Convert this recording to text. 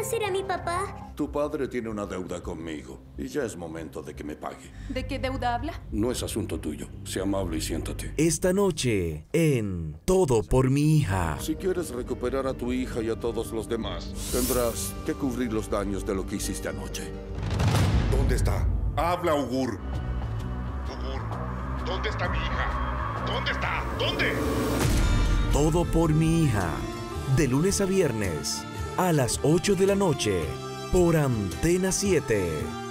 hacer a mi papá? Tu padre tiene una deuda conmigo y ya es momento de que me pague. ¿De qué deuda habla? No es asunto tuyo. Sea amable y siéntate. Esta noche en Todo por mi hija. Si quieres recuperar a tu hija y a todos los demás, tendrás que cubrir los daños de lo que hiciste anoche. ¿Dónde está? Habla, Ugur. Ugur, ¿dónde está mi hija? ¿Dónde está? ¿Dónde? Todo por mi hija. De lunes a viernes a las 8 de la noche por Antena 7.